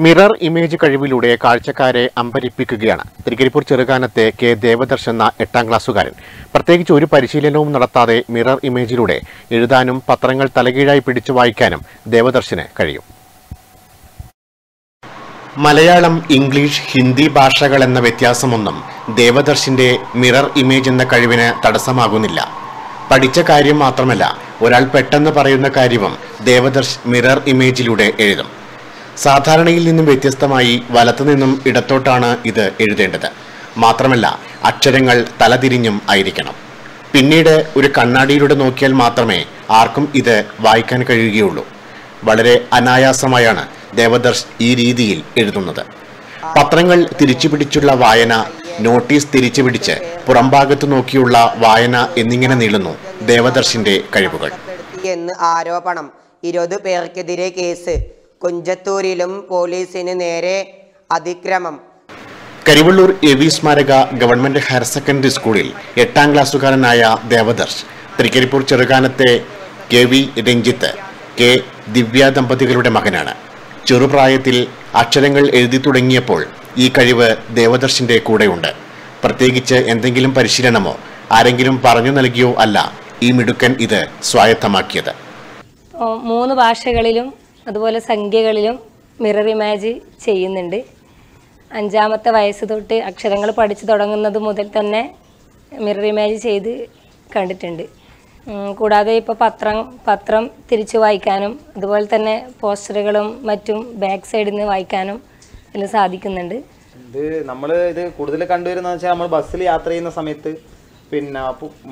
Mirror image കഴിവിലൂടെ കാഴ്ചക്കാരെ അമ്പരിപ്പിക്കുകയാണ്. തിരുക്കരിപ്പൂർ ചെറുകാനത്തെ കെ ദേവദർശ് എന്ന എട്ടാം ക്ലാസ്സുകാരൻ. പ്രത്യേകിച്ച് ഒരു പരിശീലനവും നടത്താതെ മിറർ ഇമേജിലൂടെ എഴുതാനും പത്രങ്ങൾ തലകീഴായി പിടിച്ചു വായിക്കാനും ദേവദർശന് കഴിയും. മലയാളം ഇംഗ്ലീഷ് ഹിന്ദി ഭാഷകൾ എന്ന വ്യത്യാസമൊന്നും ദേവദർശിന്റെ മിറർ ഇമേജ് എന്ന കഴിവിന് തടസ്സമാകുന്നില്ല. പഠിച്ച കാര്യം മാത്രമല്ല ഒരാൾ പെട്ടെന്ന് പറയുന്ന കാര്യവും ദേവദർശ് മിറർ ഇമേജിലൂടെ എഴുതും. സാധാരണയിൽ നിന്നും വ്യത്യസ്തമായി വലത്തുനിന്നും ഇടത്തോട്ടാണ് ഇത് എഴുതേണ്ടത്. മാത്രമല്ല അക്ഷരങ്ങൾ തലതിരിഞ്ഞും ആയിരിക്കണം. പിന്നീട് ഒരു കണ്ണാടിയിലൂടെ നോക്കിയാൽ മാത്രമേ ആർക്കും ഇത് വായിക്കാൻ കഴിയുകയുള്ളൂ. വളരെ അനായാസമായാണ് ദേവദർശ് ഈ രീതിയിൽ എഴുതുന്നത്. പത്രങ്ങൾ തിരിച്ചു പിടിച്ചുള്ള വായന നോട്ടീസ് തിരിച്ചു പിടിച്ച് പുറംഭാഗത്ത് നോക്കിയുള്ള വായന എന്നിങ്ങനെ നീളുന്നു ദേവദർശിന്റെ കഴിവുകൾ. എന്ന് ആരോപണം. ഇരുപത് പേർക്കെതിരെ കേസ്. കുഞ്ചത്തൂരിലും പോലീസിന് നേരെ അതിക്രമം. കരിവള്ളൂർ എ വി സ്മാരക ഗവൺമെന്റ് ഹയർ സെക്കൻഡറി സ്കൂളിൽ എട്ടാം ക്ലാസ്സുകാരനായ Devadarsh Trikaripur ചെറുകാനത്തെ K V Ranjith K Divya ദമ്പതികളുടെ മകനാണ്. ചെറുപ്രായത്തിൽ അക്ഷരങ്ങൾ എഴുതി തുടങ്ങിയപ്പോൾ ഈ കഴിവ് ദേവദർശിന്റെ കൂടെയുണ്ട്. പ്രത്യേകിച്ച് എന്തെങ്കിലും പരിശീലനമോ ആരെങ്കിലും പറഞ്ഞു നൽകിയോ അല്ല ഈ മിടുക്കൻ ഇത് സ്വായത്തമാക്കിയത്. മൂന്ന് ഭാഷകളിലും അതുപോലെ സംഖ്യകളിലും മിറർ ഇമാജ് ചെയ്യുന്നുണ്ട്. അഞ്ചാമത്തെ വയസ്സ് തൊട്ട് അക്ഷരങ്ങൾ പഠിച്ചു തുടങ്ങുന്നത് മുതൽ തന്നെ മിറർ ഇമാജ് ചെയ്ത് കണ്ടിട്ടുണ്ട്. കൂടാതെ ഇപ്പോൾ പത്രം പത്രം തിരിച്ചു വായിക്കാനും അതുപോലെ തന്നെ പോസ്റ്ററുകളും മറ്റും ബാക്ക് സൈഡിൽ നിന്ന് വായിക്കാനും ഇതിൽ സാധിക്കുന്നുണ്ട്. ഇത് നമ്മൾ ഇത് കൂടുതൽ കണ്ടുവരുന്നത് വെച്ചാൽ നമ്മൾ ബസ്സിൽ യാത്ര ചെയ്യുന്ന സമയത്ത് പിന്നെ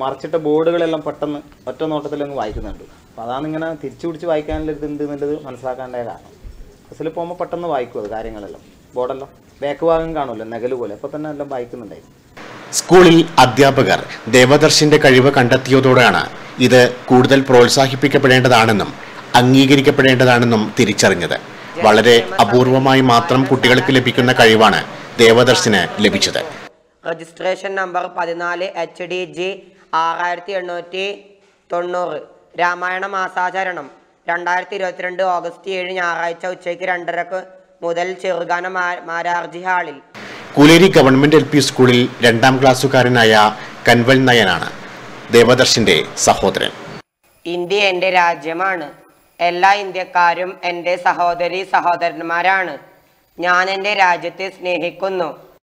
മറിച്ചിട്ട ബോർഡുകളെല്ലാം പെട്ടെന്ന് ഒറ്റ നോട്ടത്തിൽ അങ്ങ് വായിക്കുന്നുണ്ട്. അപ്പോൾ അതാണ് ഇങ്ങനെ തിരിച്ചു പിടിച്ച് വായിക്കാനുള്ള ഇത് ഉണ്ട് എന്നുള്ളത് മനസ്സിലാക്കാന്റെ കാരണം. ബസ്സിൽ പോകുമ്പോൾ പെട്ടെന്ന് വായിക്കും അത് കാര്യങ്ങളെല്ലാം. ബോർഡെല്ലാം ബാക്ക് ഭാഗം കാണുമല്ലോ നെഗൽ പോലെ. അപ്പോൾ തന്നെ എല്ലാം വായിക്കുന്നുണ്ടായി. സ്കൂളിൽ അധ്യാപകർ ദേവദർശിന്റെ കഴിവ് കണ്ടെത്തിയതോടെയാണ് ഇത് കൂടുതൽ പ്രോത്സാഹിപ്പിക്കപ്പെടേണ്ടതാണെന്നും അംഗീകരിക്കപ്പെടേണ്ടതാണെന്നും തിരിച്ചറിഞ്ഞത്. വളരെ അപൂർവമായി മാത്രം കുട്ടികൾക്ക് ലഭിക്കുന്ന കഴിവാണ് ദേവദർശിന് ലഭിച്ചത്. രജിസ്ട്രേഷൻ നമ്പർ പതിനാല് എച്ച് ഡി ജി ആറായിരത്തി എണ്ണൂറ്റി തൊണ്ണൂറ് രാമായണ മാസാചരണം. രണ്ടായിരത്തി ഇരുപത്തിരണ്ട് ഓഗസ്റ്റ് ഏഴ് ഞായറാഴ്ച ഉച്ചയ്ക്ക് രണ്ടരക്ക് മുതൽ ചെറുകാന മാരാർജി ഹാളിൽ. കുലേരി ഗവൺമെന്റ് എൽ പി സ്കൂളിൽ രണ്ടാം ക്ലാസ്സുകാരനായ കൻവൽ നയനാണ് ദേവദർശിന്റെ സഹോദരൻ. ഇന്ത്യ എന്റെ രാജ്യമാണ്. എല്ലാ ഇന്ത്യക്കാരും എന്റെ സഹോദരി സഹോദരന്മാരാണ്. ഞാൻ എന്റെ രാജ്യത്തെ സ്നേഹിക്കുന്നു.